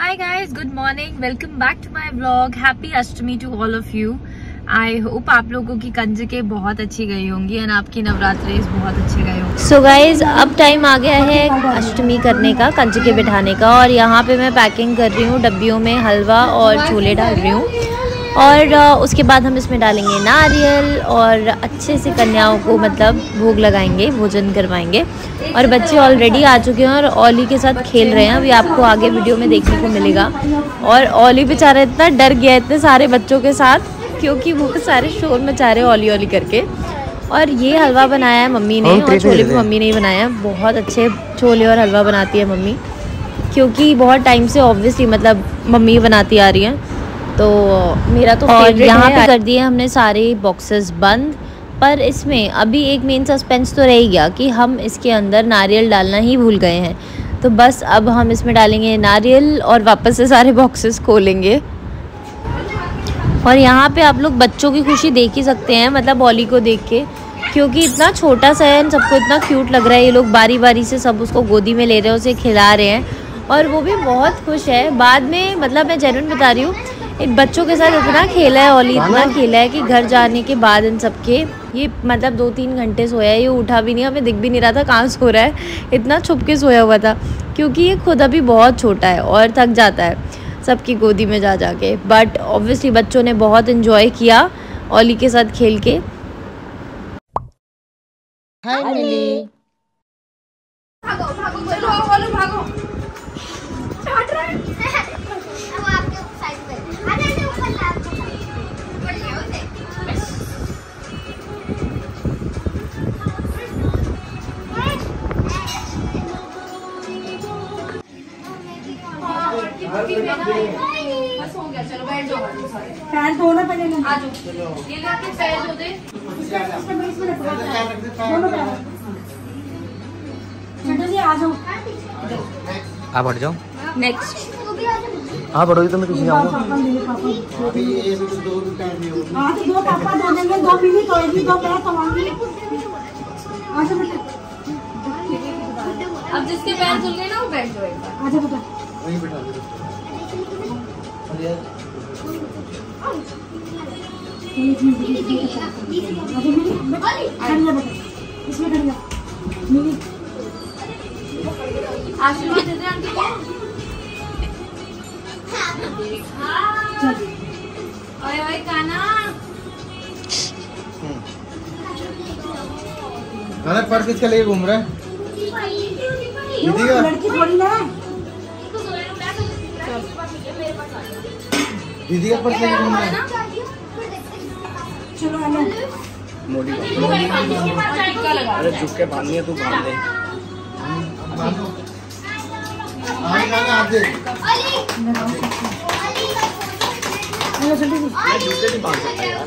Hi guys good morning welcome back to my vlog happy Ashtami to all of you I hope आप लोगों की कंजके बहुत अच्छी गई होंगी एंड आपकी नवरात्रि बहुत अच्छी गए होंगे। सो so गाइज़ अब टाइम आ गया है अष्टमी करने का कंजके बिठाने का और यहाँ पे मैं पैकिंग कर रही हूँ डब्बियों में हलवा और छोले डाल रही हूँ। और उसके बाद हम इसमें डालेंगे नारियल और अच्छे से कन्याओं को मतलब भोग लगाएँगे भोजन करवाएँगे। और बच्चे ऑलरेडी आ चुके हैं और ओली के साथ खेल रहे हैं। अभी आपको आगे वीडियो में देखने को मिलेगा। और ओली बेचारा इतना डर गया इतने सारे बच्चों के साथ क्योंकि वो सारे शोर मचा रहे ओली ओली करके। और ये हलवा बनाया है मम्मी ने और छोले भी मम्मी ने ही बनाया है। बहुत अच्छे छोले और हलवा बनाती है मम्मी। क्योंकि बहुत टाइम से ऑब्वियसली मतलब मम्मी बनाती आ रही हैं। तो मेरा तो और यहाँ पे कर दिए हमने सारे बॉक्सेस बंद पर इसमें अभी एक मेन सस्पेंस तो रह गया कि हम इसके अंदर नारियल डालना ही भूल गए हैं। तो बस अब हम इसमें डालेंगे नारियल और वापस से सारे बॉक्सेस खोलेंगे। और यहाँ पे आप लोग बच्चों की खुशी देख ही सकते हैं मतलब बॉली को देख के क्योंकि इतना छोटा सा है सबको इतना क्यूट लग रहा है ये लोग बारी बारी से सब उसको गोदी में ले रहे हैं उसे खिला रहे हैं और वो भी बहुत खुश है। बाद में मतलब मैं जैनुन बता रही हूँ इन बच्चों के साथ इतना खेला है ओली इतना खेला है कि घर जाने के बाद इन सबके ये मतलब दो तीन घंटे सोया है ये उठा भी नहीं हमें दिख भी नहीं रहा था कहाँ सो रहा है। इतना छुप के सोया हुआ था क्योंकि ये खुद अभी बहुत छोटा है और थक जाता है सबकी गोदी में जा जा के बट ऑब्वियसली बच्चों ने बहुत इन्जॉय किया ओली के साथ खेल के। हाय मिली। भागो भागो भागो भागो। बस हो गया चलो पैर धो ना पहले आ जाओ ये लेके पैर धो दे। दोनों जी आ जाओ आप हट जाओ नेक्स्ट हाँ बढ़ोगी तो मैं पीछे जाऊँगा हाँ तो दो पापा धो देंगे दो बीवी धोएगी दो आजा बेटा। अब जिसके पैर धुल गए ना वो बैठ जाएगा। आजा बेटा। वहीं बैठा दे इसमें खड़ी मिली आशीर्वाद दे दे आंटी को ओए ओए काना गाना पढ़ किसके लिए घूम रहा है। दीदी का लड़की थोड़ी ना दीदी का पर्स चलो लगा। अरे झुक के बांधनी है तू बाँध दे आगे गाना हाथ दे चलो जल्दी से ये जूते नहीं बाँध सकता यार।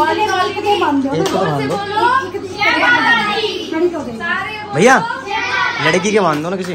ओली ओली बाँध दो। एक तो बाँध दे। भैया लड़की के बाँध दो ना किसी।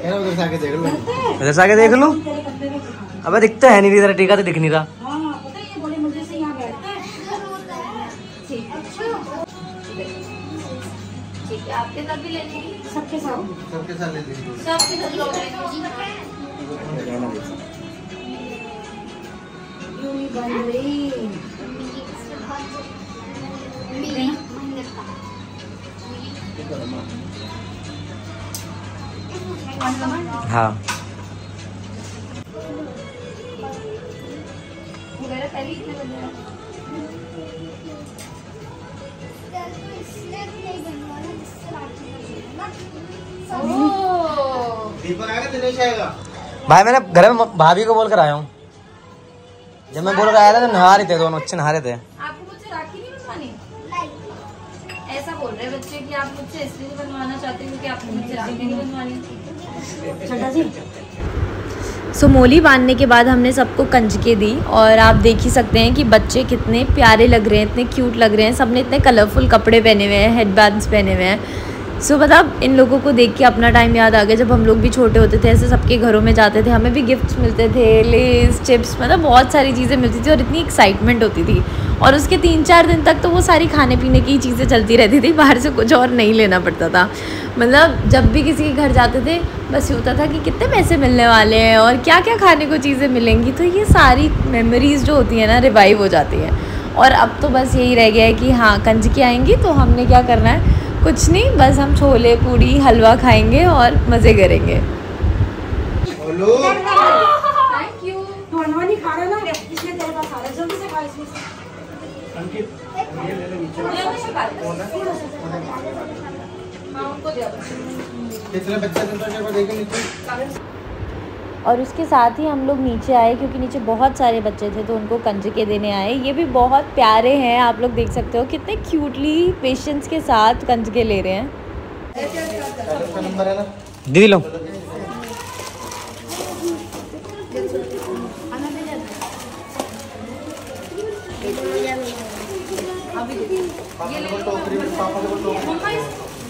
उधर से आके देख लो। उधर से आके देख लो? अबे दिखता है नहीं इधर टीका तो दिख नहीं रहा। हाँ पता है ये बड़े मज़े से यहाँ बैठता है ठीक अच्छा ठीक है आपके साथ भी ले लेंगी सबके साथ सबके साथ ले लीजिए। सबके साथ लोग बन रही हैं? भाई, मैंने घर में भाभी को बोल कर आया हूँ जब मैं बोल कर आया था तो नहा रहे थे, दोनों अच्छे नहा रहे थे कि आप मुझसे इसलिए नहीं बनवाना चाहते क्योंकि आपको मुझसे चटनी नहीं बनवानी। छोटा जी सो मोली बांधने के बाद हमने सबको कंजके दी और आप देख ही सकते हैं कि बच्चे कितने प्यारे लग रहे हैं इतने क्यूट लग रहे हैं। सबने इतने कलरफुल कपड़े पहने हुए हैं हेड बैंड्स पहने हुए हैं। सो so, मतलब इन लोगों को देख के अपना टाइम याद आ गया। जब हम लोग भी छोटे होते थे ऐसे सबके घरों में जाते थे हमें भी गिफ्ट्स मिलते थे लेस चिप्स मतलब बहुत सारी चीज़ें मिलती थी और इतनी एक्साइटमेंट होती थी। और उसके तीन चार दिन तक तो वो सारी खाने पीने की चीज़ें चलती रहती थी बाहर से कुछ और नहीं लेना पड़ता था। मतलब जब भी किसी के घर जाते थे बस ये होता था कि कितने पैसे मिलने वाले हैं और क्या क्या खाने को चीज़ें मिलेंगी तो ये सारी मेमोरीज़ जो होती हैं ना रिवाइव हो जाती हैं। और अब तो बस यही रह गया है कि हाँ कंजकी आएँगी तो हमने क्या करना है? कुछ नहीं बस हम छोले पूड़ी हलवा खाएँगे और मज़े करेंगे। है। हाँ। कितने बच्चे और उसके साथ ही हम लोग नीचे आए क्योंकि नीचे बहुत सारे बच्चे थे तो उनको कंजके देने आए। ये भी बहुत प्यारे हैं आप लोग देख सकते हो। कितने क्यूटली पेशेंस के साथ कंजके ले रहे हैं। का नंबर है ना दीदी लो दो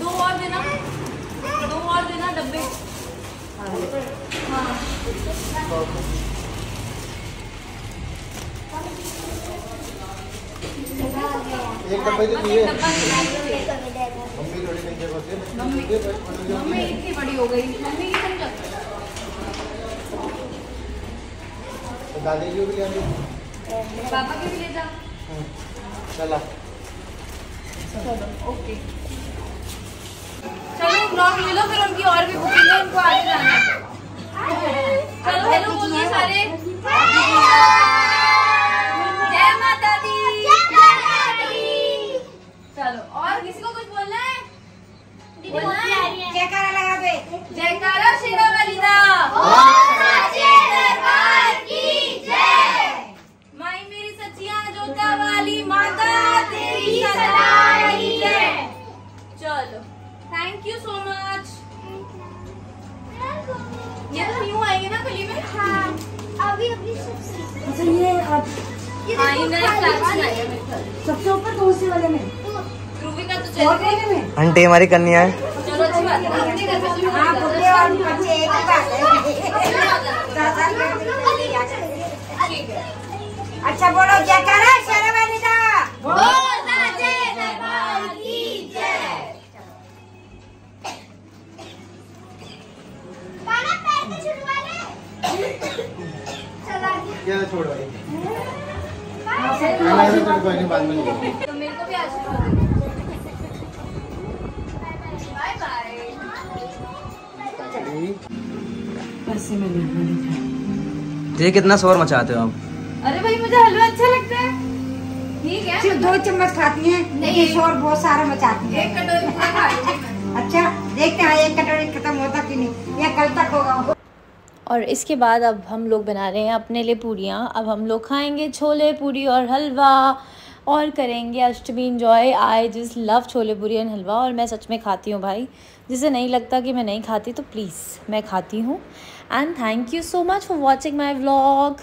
और देना। दो और देना डब्बे। एक डब्बे दे दिए मम्मी थोड़ी नहीं दे पाते मम्मी इतनी बड़ी हो गई। मम्मी की समझ। तो दादी जी भी ले आएँगे पापा के भी ले जा। चला। ओके चलो ब्लॉग ले लो फिर उनकी और भी बुकिंग है उनको आगे जाना है। चलो हेलो बोलिए सारे। जय माता दी। चलो और किसी को कुछ बोलना है? बोलना है? जयकारा लगा दे। जयकारा शेरा वाली दा माई मेरी सचिया जोता यू ये तो न्यू आएँगे ना गली में अच्छा ये हाँ ये नए कलेक्शन आएगा मेरे ख्याल सबसे ऊपर कौन से वाले में। तो चल आंटी हमारी कन्या है। चलो अच्छी बात है। अपने घर में भी हाँ क्या छोड़ो। है तो कोई नहीं बाद में तो मेरे को भी आशीर्वाद दे बाय बाय। ये कितना शोर मचाते हो आप? अरे भाई मुझे हलवा अच्छा लगता है। ठीक है। सिर्फ़ दो चम्मच खाती हैं। नहीं। ये शोर बहुत सारा मचाती है। एक कटोरी पूरा खा लीजिए अच्छा देखते हैं एक कटोरी खत्म होता कि नहीं। या कल तक होगा। और इसके बाद अब हम लोग बना रहे हैं अपने लिए पूड़ियाँ। अब हम लोग खाएँगे छोले पूरी और हलवा और करेंगे अष्टमी इन्जॉय आई जिस लव छोले पूरी एंड हलवा और मैं सच में खाती हूँ भाई। जिसे नहीं लगता कि मैं नहीं खाती तो प्लीज़ मैं खाती हूँ। And thank you so much for watching my vlog